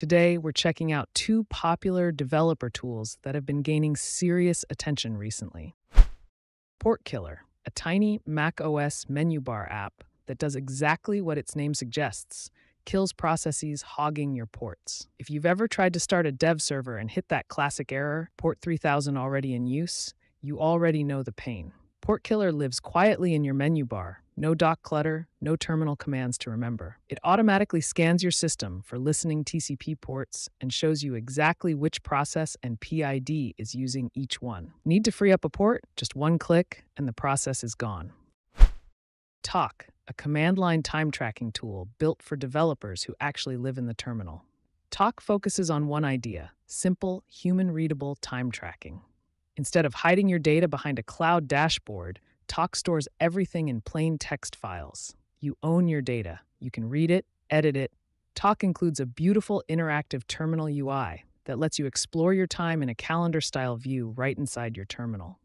Today, we're checking out two popular developer tools that have been gaining serious attention recently. Port Killer, a tiny Mac OS menu bar app that does exactly what its name suggests kills processes hogging your ports. If you've ever tried to start a dev server and hit that classic error, port 3000 already in use, you already know the pain. Port Killer lives quietly in your menu bar. No dock clutter, no terminal commands to remember. It automatically scans your system for listening TCP ports and shows you exactly which process and PID is using each one. Need to free up a port? Just one click and the process is gone. Tock, a command line time tracking tool built for developers who actually live in the terminal. Tock focuses on one idea simple, human readable time tracking. Instead of hiding your data behind a cloud dashboard, Tock stores everything in plain text files. You own your data. You can read it, edit it. Tock includes a beautiful interactive terminal UI that lets you explore your time in a calendar style view right inside your terminal.